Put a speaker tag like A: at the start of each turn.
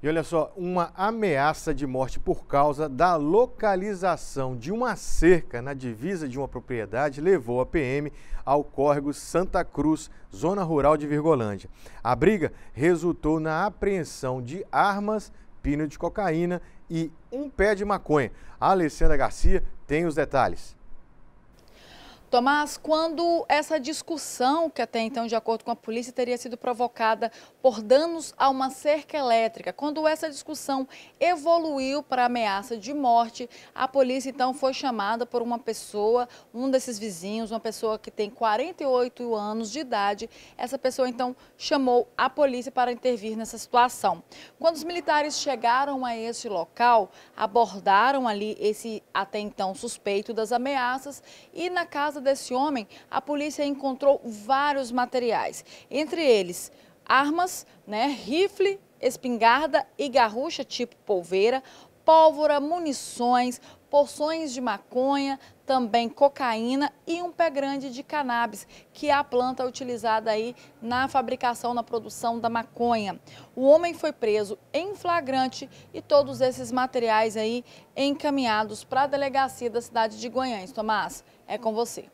A: E olha só, uma ameaça de morte por causa da localização de uma cerca na divisa de uma propriedade levou a PM ao córrego Santa Cruz, zona rural de Virgolândia. A briga resultou na apreensão de armas, pino de cocaína e um pé de maconha. A Alessandra Garcia tem os detalhes.
B: Tomás, quando essa discussão, que até então, de acordo com a polícia, teria sido provocada por danos a uma cerca elétrica, quando essa discussão evoluiu para ameaça de morte, a polícia então foi chamada por uma pessoa, um desses vizinhos, uma pessoa que tem 48 anos de idade. Essa pessoa então chamou a polícia para intervir nessa situação. Quando os militares chegaram a esse local, abordaram ali esse até então suspeito das ameaças e na casa casa desse homem, a polícia encontrou vários materiais, entre eles armas, né, rifle, espingarda e garrucha tipo polveira, pólvora, munições, porções de maconha, também cocaína e um pé grande de cannabis, que é a planta utilizada aí na fabricação, na produção da maconha. O homem foi preso em flagrante e todos esses materiais aí encaminhados para a delegacia da cidade de Goiânia. Tomás, é com você.